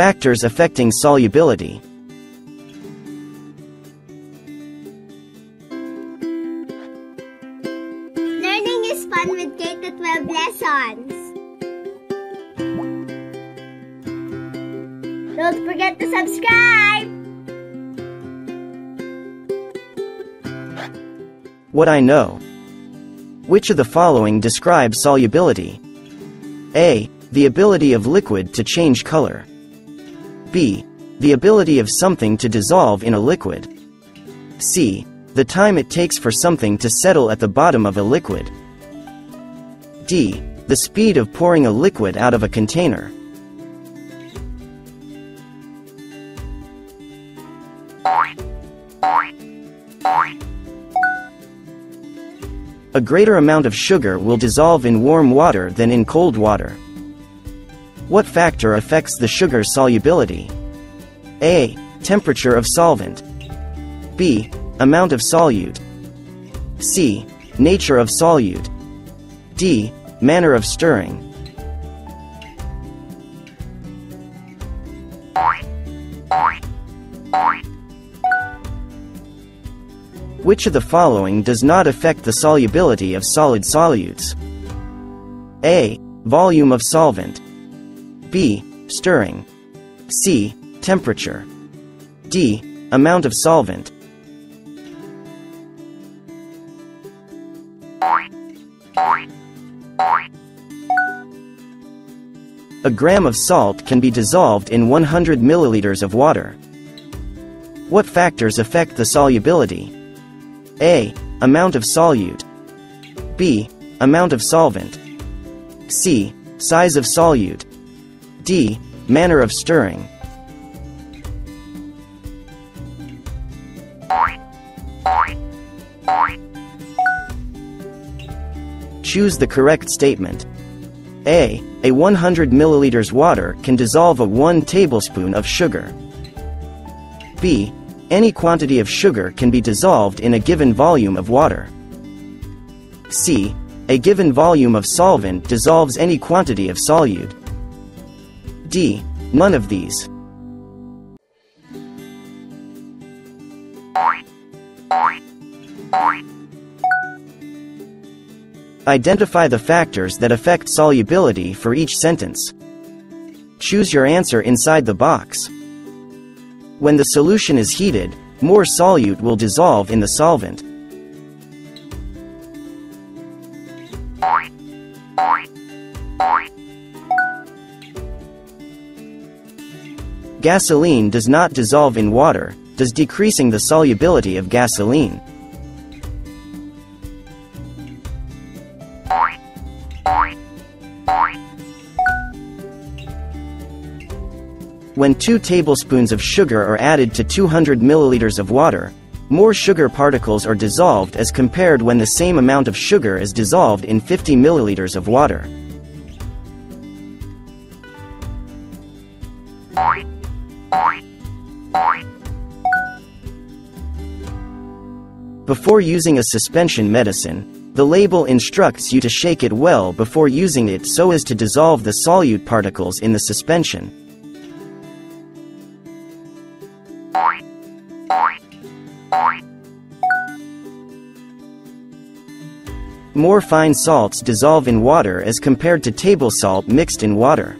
Factors affecting solubility. Learning is fun with K-12 lessons. Don't forget to subscribe! What I know. Which of the following describes solubility? A. The ability of liquid to change color. B. The ability of something to dissolve in a liquid. C. The time it takes for something to settle at the bottom of a liquid. D. The speed of pouring a liquid out of a container. A greater amount of sugar will dissolve in warm water than in cold water. What factor affects the sugar's solubility? A. Temperature of solvent. B. Amount of solute. C. Nature of solute. D. Manner of stirring. Which of the following does not affect the solubility of solid solutes? A. Volume of solvent. B. Stirring. C. Temperature. D. Amount of solvent. A gram of salt can be dissolved in 100 milliliters of water. What factors affect the solubility? A. Amount of solute. B. Amount of solvent. C. Size of solute. D. Manner of stirring. Choose the correct statement. A. A 100 milliliters water can dissolve a 1 tablespoon of sugar. B. Any quantity of sugar can be dissolved in a given volume of water. C. A given volume of solvent dissolves any quantity of solute. D. None of these. Identify the factors that affect solubility for each sentence. Choose your answer inside the box. When the solution is heated, more solute will dissolve in the solvent. Gasoline does not dissolve in water, thus decreasing the solubility of gasoline. When 2 tablespoons of sugar are added to 200 milliliters of water, more sugar particles are dissolved as compared when the same amount of sugar is dissolved in 50 milliliters of water. Before using a suspension medicine, the label instructs you to shake it well before using it so as to dissolve the solute particles in the suspension. More fine salts dissolve in water as compared to table salt mixed in water.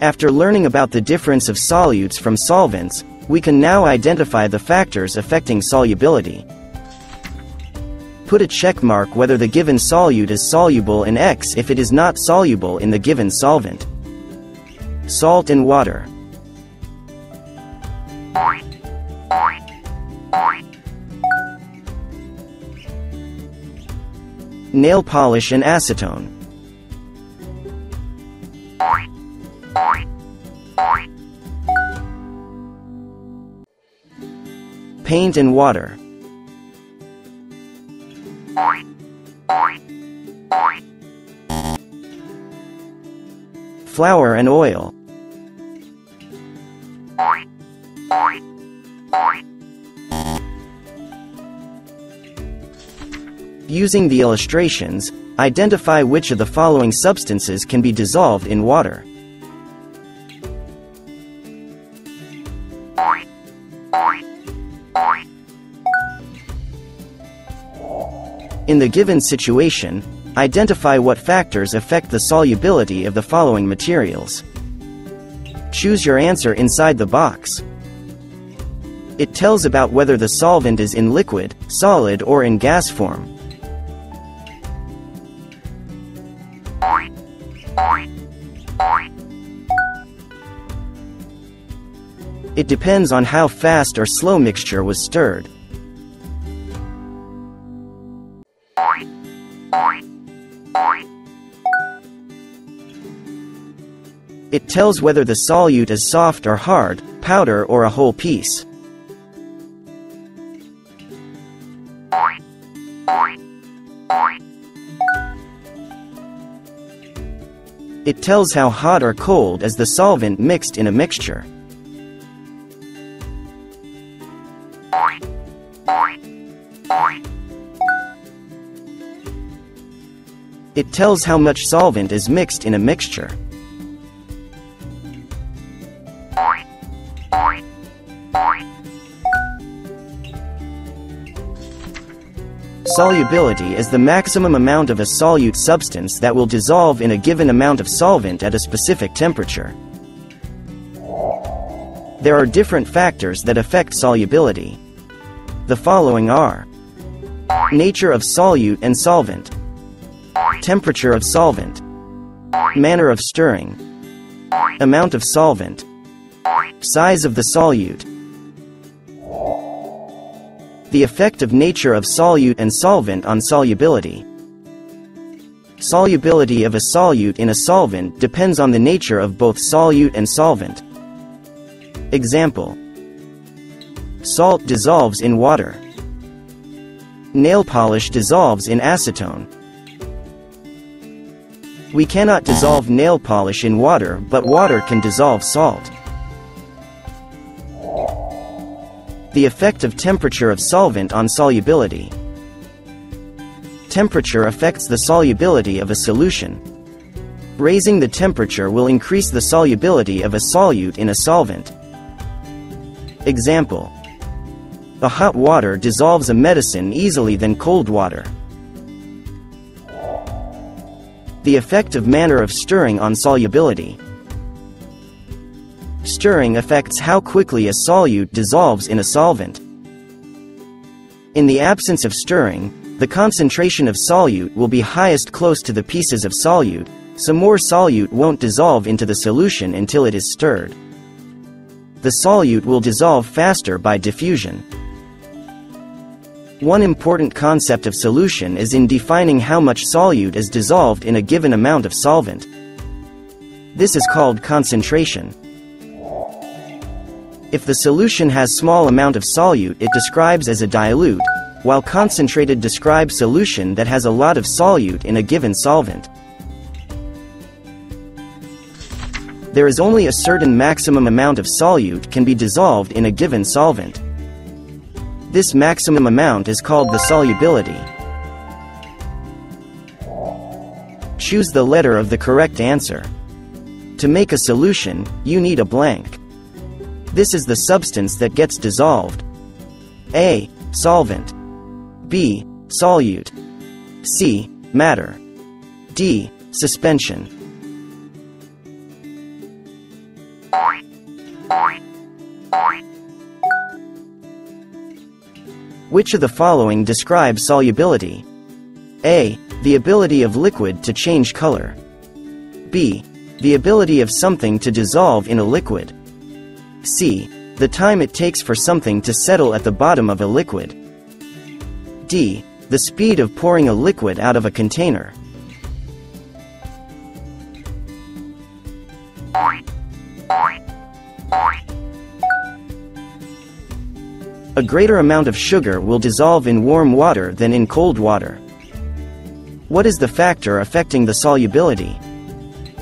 After learning about the difference of solutes from solvents, we can now identify the factors affecting solubility. Put a check mark whether the given solute is soluble in X if it is not soluble in the given solvent. Salt and water. Nail polish and acetone. Paint and water. Flour and oil. Using the illustrations, identify which of the following substances can be dissolved in water. In the given situation, identify what factors affect the solubility of the following materials. Choose your answer inside the box. It tells about whether the solvent is in liquid, solid or in gas form. It depends on how fast or slow mixture was stirred. It tells whether the solute is soft or hard, powder or a whole piece. It tells how hot or cold is the solvent mixed in a mixture. It tells how much solvent is mixed in a mixture. Solubility is the maximum amount of a solute substance that will dissolve in a given amount of solvent at a specific temperature. There are different factors that affect solubility. The following are Nature of solute and solvent Temperature of solvent Manner of stirring Amount of solvent Size of the solute The effect of nature of solute and solvent on solubility Solubility of a solute in a solvent depends on the nature of both solute and solvent. Example Salt dissolves in water. Nail polish dissolves in acetone. We cannot dissolve nail polish in water but water can dissolve salt. The effect of temperature of solvent on solubility. Temperature affects the solubility of a solution. Raising the temperature will increase the solubility of a solute in a solvent. Example the hot water dissolves a medicine easily than cold water. The effect of manner of stirring on solubility. Stirring affects how quickly a solute dissolves in a solvent. In the absence of stirring, the concentration of solute will be highest close to the pieces of solute, so more solute won't dissolve into the solution until it is stirred. The solute will dissolve faster by diffusion. One important concept of solution is in defining how much solute is dissolved in a given amount of solvent. This is called concentration. If the solution has small amount of solute it describes as a dilute, while concentrated describes solution that has a lot of solute in a given solvent. There is only a certain maximum amount of solute can be dissolved in a given solvent. This maximum amount is called the solubility. Choose the letter of the correct answer. To make a solution, you need a blank. This is the substance that gets dissolved. A. Solvent. B. Solute. C. Matter. D. Suspension. Which of the following describes solubility? A. The ability of liquid to change color. B. The ability of something to dissolve in a liquid. C. The time it takes for something to settle at the bottom of a liquid. D. The speed of pouring a liquid out of a container. A greater amount of sugar will dissolve in warm water than in cold water. What is the factor affecting the solubility?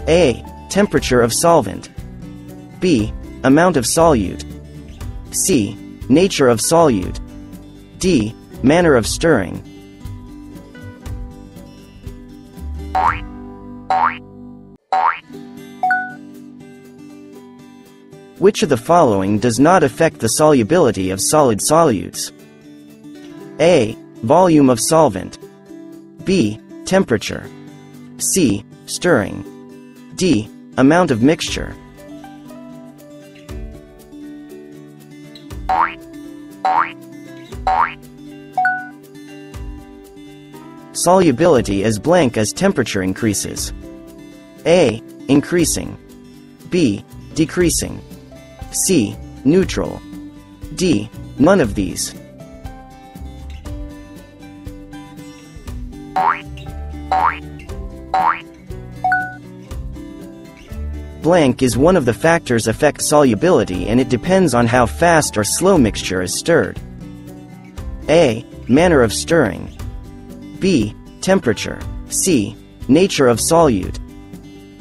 A. Temperature of solvent. B. Amount of solute. C. Nature of solute. D. Manner of stirring. Which of the following does not affect the solubility of solid solutes? A. Volume of solvent. B. Temperature. C. Stirring. D. Amount of mixture. Solubility is blank as temperature increases. A. Increasing. B. Decreasing. C. Neutral. D. None of these. Blank is one of the factors affect solubility and it depends on how fast or slow mixture is stirred. A. Manner of stirring. B. Temperature. C. Nature of solute.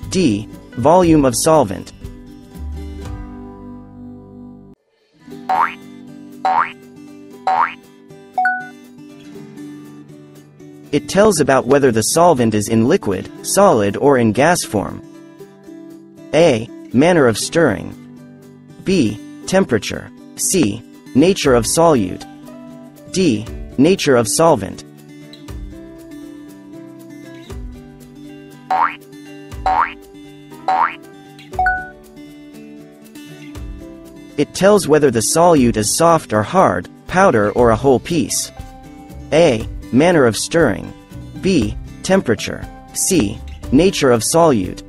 D. Volume of solvent. It tells about whether the solvent is in liquid, solid or in gas form. A. Manner of stirring. B. Temperature. C. Nature of solute. D. Nature of solvent. It tells whether the solute is soft or hard, powder or a whole piece. A. Manner of stirring. B. Temperature. C. Nature of solute.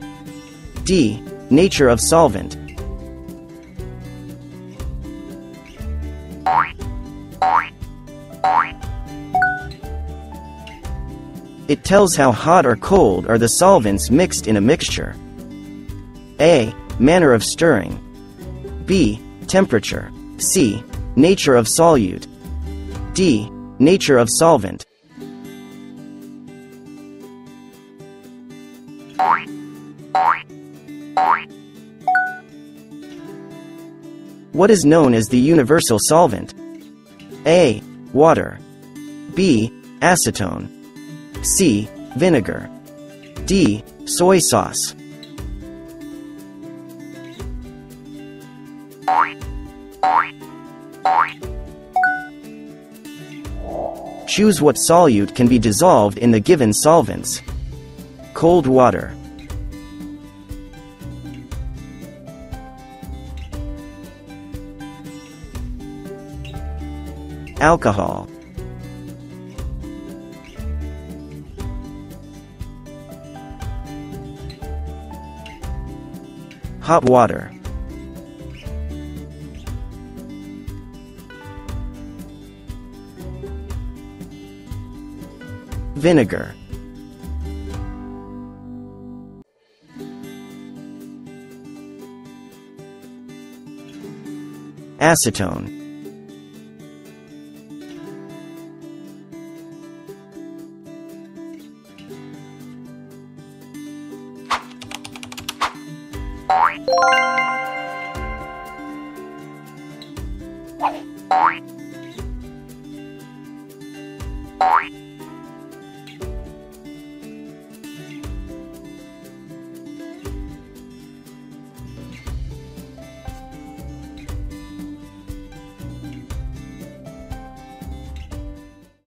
D. Nature of solvent. It tells how hot or cold are the solvents mixed in a mixture. A. Manner of stirring. B. Temperature. C. Nature of solute. D. Nature of solvent. What is known as the universal solvent? A. Water. B. Acetone. C. Vinegar. D. Soy sauce. Choose what solute can be dissolved in the given solvents. Cold water. Alcohol. Hot water. Vinegar. Acetone.